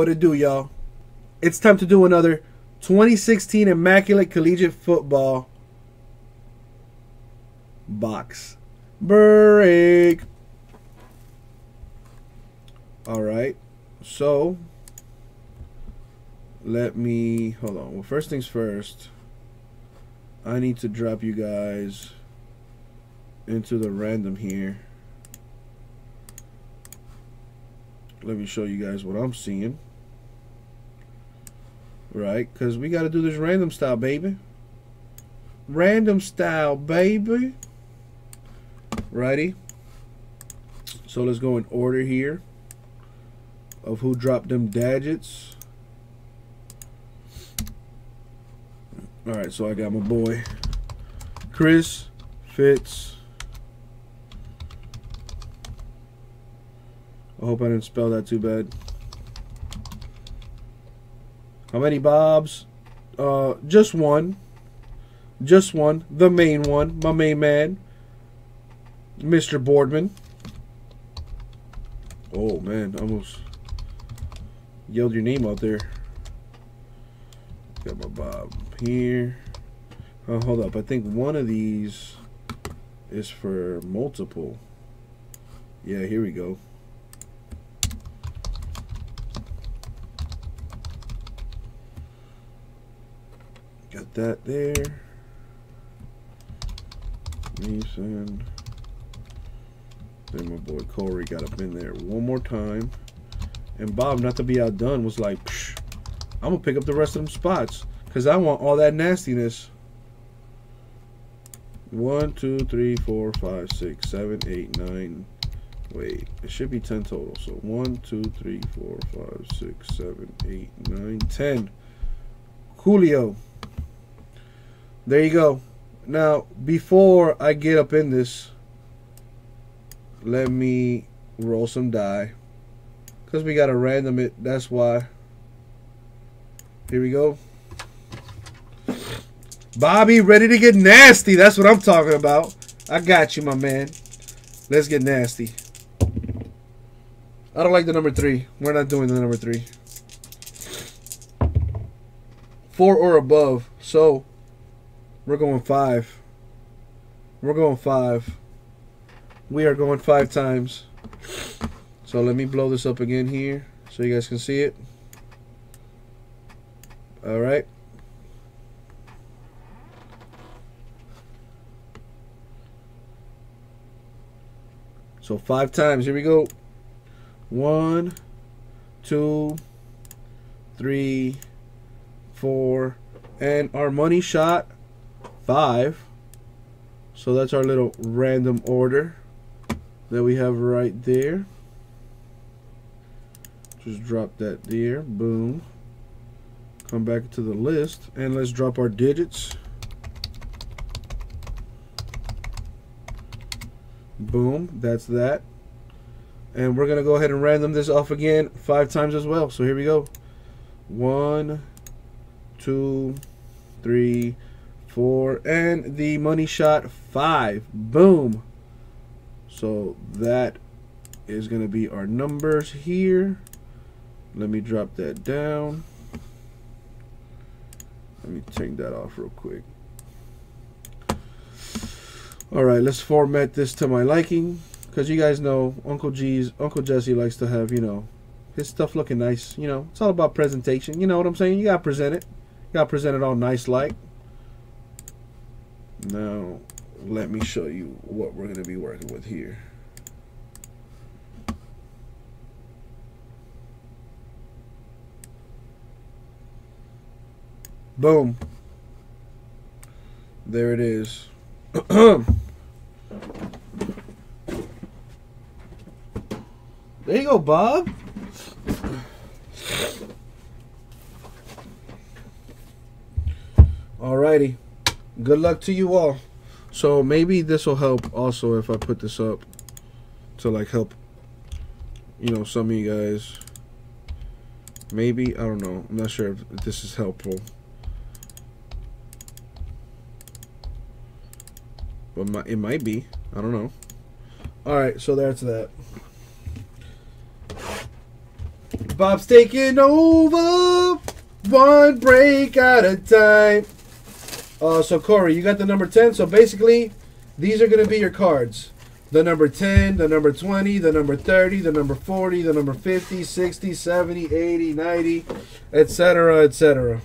What it do, y'all? It's time to do another 2016 Immaculate Collegiate Football box break. All right. So, let me hold on. Well, first things first, I need to drop you guys into the random here. Let me show you guys what I'm seeing. Right? Because we got to do this random style, baby. Random style, baby. Righty. So let's go in order here of who dropped them gadgets. Alright, so I got my boy Chris Fitz. I hope I didn't spell that too bad. How many Bobs? Uh, just one. Just one. The main one. My main man. Mr. Boardman. Oh, man. Almost yelled your name out there. Got my Bob here. Oh, hold up. I think one of these is for multiple. Yeah, here we go. Got that there. Mason. Then my boy Corey got up in there one more time. And Bob, not to be outdone, was like, I'm going to pick up the rest of them spots. Because I want all that nastiness. One, two, three, four, five, six, seven, eight, nine. Wait, it should be 10 total. So one, two, three, four, five, six, seven, eight, nine, ten. Julio. There you go. Now, before I get up in this, let me roll some die. Because we got to random it. That's why. Here we go. Bobby, ready to get nasty. That's what I'm talking about. I got you, my man. Let's get nasty. I don't like the number three. We're not doing the number three. Four or above. So, we're going five. We're going five. We are going five times. So let me blow this up again here so you guys can see it. All right. So five times. Here we go. One, two, three, four, and our money shot five. So that's our little random order that we have right there. Just drop that there. Boom. Come back to the list and let's drop our digits. Boom. That's that. And we're going to go ahead and random this off again five times as well. So here we go. One, two, three, four, and the money shot five. Boom. So that is going to be our numbers here. Let me drop that down. Let me take that off real quick. All right, let's format this to my liking. Because you guys know Uncle G's, Uncle Jesse likes to have, you know, his stuff looking nice. You know, it's all about presentation. You know what I'm saying? You got to present it. You got to present it all nice like. Now, let me show you what we're going to be working with here. Boom. There it is. there you go, Bob. Alrighty. Good luck to you all. So maybe this will help also if I put this up to like help you know some of you guys. Maybe I don't know. I'm not sure if this is helpful. But it might be. I don't know. Alright, so that's that. Bob's taking over. One break at a time. Uh, so Corey, you got the number 10. So basically, these are going to be your cards. The number 10, the number 20, the number 30, the number 40, the number 50, 60, 70, 80, 90, etc., etc.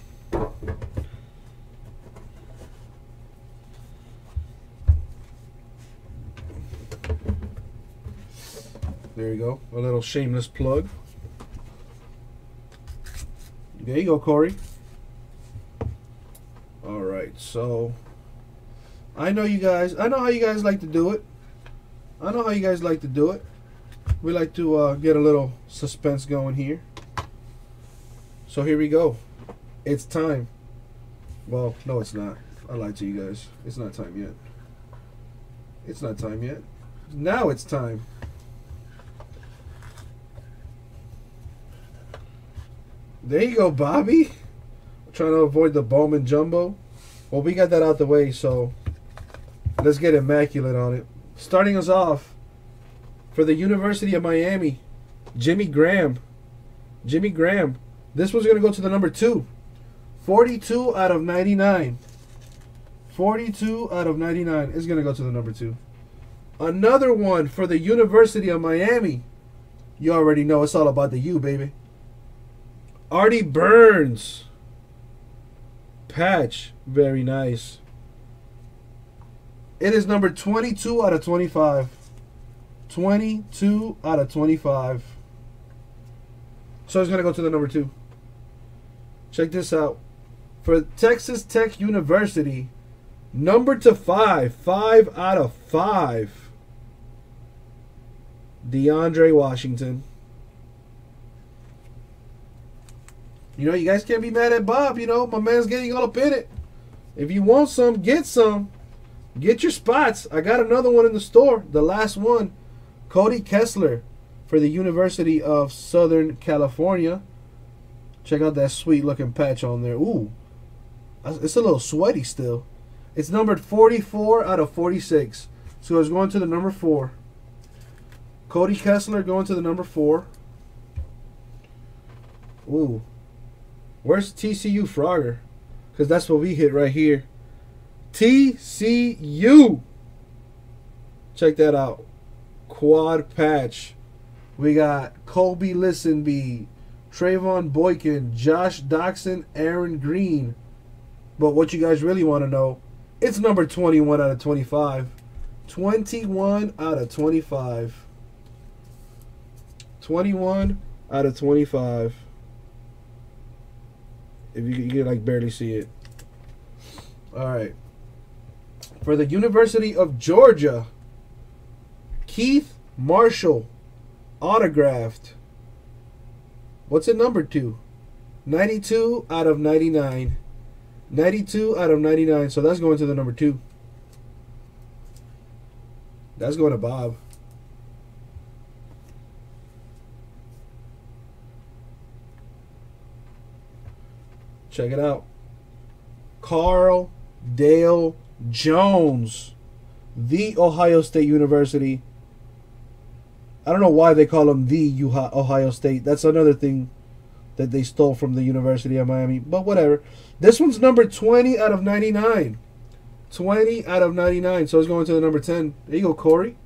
There you go. A little shameless plug. There you go, Corey. So I know you guys. I know how you guys like to do it. I know how you guys like to do it. We like to uh, get a little suspense going here. So here we go. It's time. Well, no, it's not. I lied to you guys. It's not time yet. It's not time yet. Now it's time. There you go, Bobby. trying to avoid the Bowman Jumbo. Well, we got that out the way, so let's get immaculate on it. Starting us off for the University of Miami, Jimmy Graham. Jimmy Graham. This was going to go to the number two. 42 out of 99. 42 out of 99 is going to go to the number two. Another one for the University of Miami. You already know it's all about the U, baby. Artie Burns. Patch. Very nice. It is number 22 out of 25. 22 out of 25. So it's going to go to the number two. Check this out. For Texas Tech University, number to five. Five out of five. DeAndre Washington. You know, you guys can't be mad at Bob. You know, my man's getting all up in it. If you want some, get some. Get your spots. I got another one in the store. The last one. Cody Kessler for the University of Southern California. Check out that sweet looking patch on there. Ooh. It's a little sweaty still. It's numbered 44 out of 46. So it's going to the number 4. Cody Kessler going to the number 4. Ooh. Where's TCU Frogger? Because that's what we hit right here. TCU. Check that out. Quad patch. We got Kolby Listenbee, Trevone Boykin, Josh Doctson, Aaron Green. But what you guys really want to know, it's number 21 out of 25. 21 out of 25. 21 out of 25. If you, you can like barely see it. All right. For the University of Georgia, Keith Marshall, autographed. What's it number to? 92 out of 99. 92 out of 99. So that's going to the number two. That's going to Bob. Check it out. Carl Dale Jones, the Ohio State University. I don't know why they call him the Ohio State. That's another thing that they stole from the University of Miami, but whatever. This one's number 20 out of 99. 20 out of 99. So it's going to the number 10. There you go, Corey.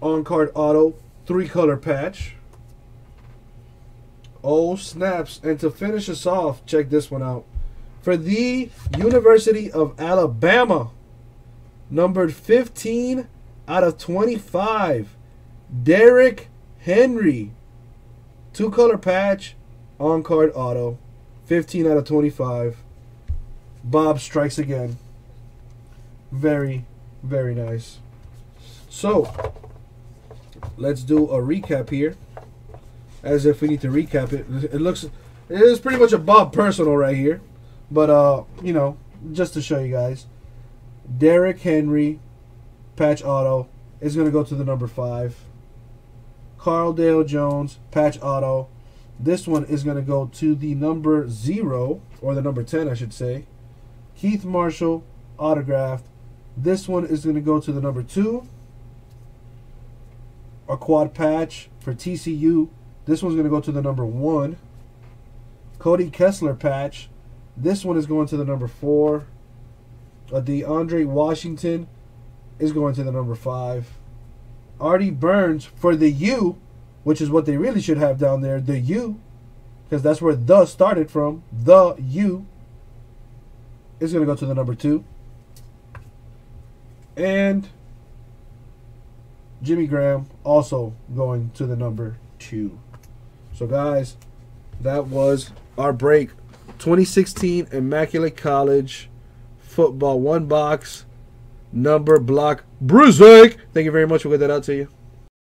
On card auto, three color patch. Oh, snaps. And to finish us off, check this one out. For the University of Alabama, numbered 15 out of 25, Derrick Henry. Two color patch, on card auto, 15 out of 25. Bob strikes again. Very, very nice. So, let's do a recap here as if we need to recap it. It looks, it is pretty much a Bob personal right here, but uh, you know, just to show you guys, Derrick Henry, patch auto is going to go to the number five. Cardale Jones, patch auto. This one is going to go to the number zero, or the number 10, I should say. Keith Marshall, autographed. This one is going to go to the number two. A quad patch for TCU This one's going to go to the number one. Cody Kessler patch. This one is going to the number four. A DeAndre Washington is going to the number five. Artie Burns for the U, which is what they really should have down there, the U, because that's where the started from. The U is going to go to the number two. And Jimmy Graham also going to the number two. So, guys, that was our break. 2016 Immaculate College football one box number block Bruzik. Thank you very much. We'll get that out to you.